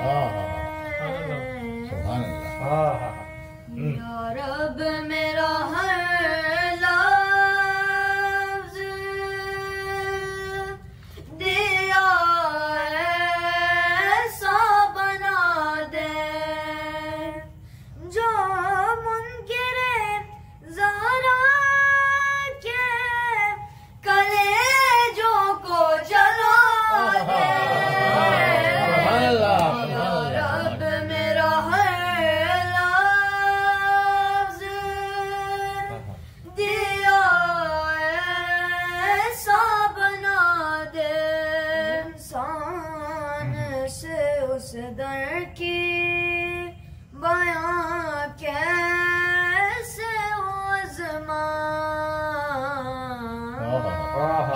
हाँ हाँ हाँ। हाँ हाँ हाँ। उस उस दर की बयां कैसे उजमा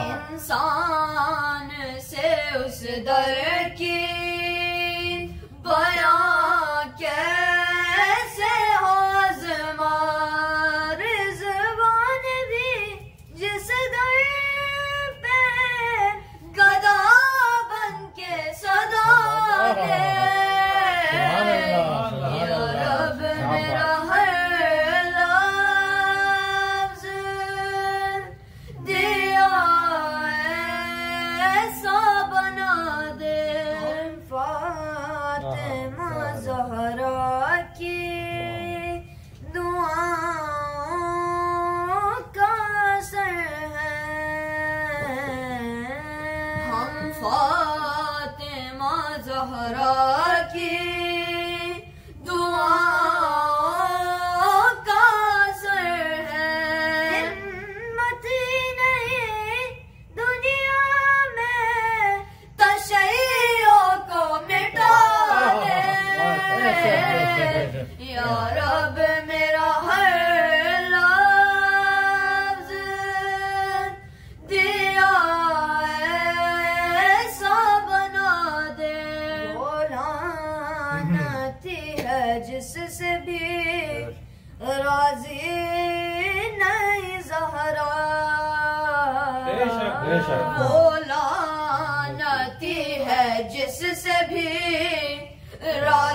इंसान से उस दर की वरा के का हम फातिमा जहरा राज़ी नहीं जहरा। बोला नती है जिससे भी राज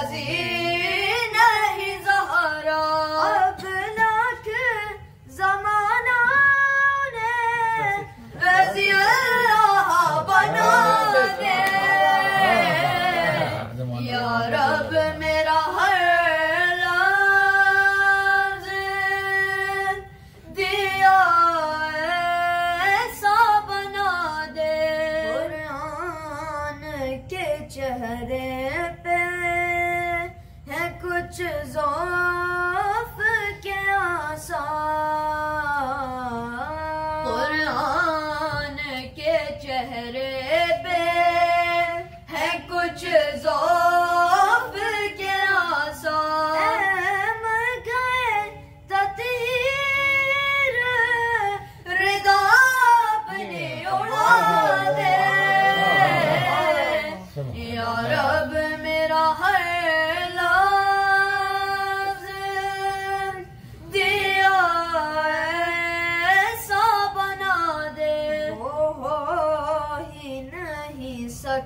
करे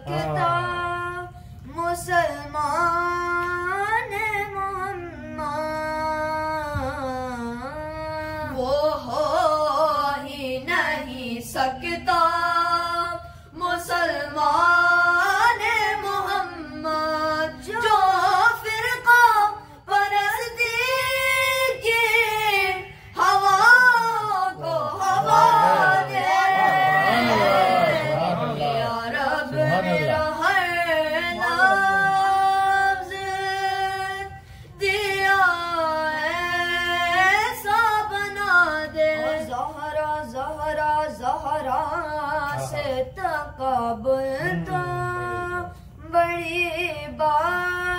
सकता मुसल जहरा जहरा से हाँ, हाँ। तकब तो हम्म, हम्म, हम्म। बड़ी बात।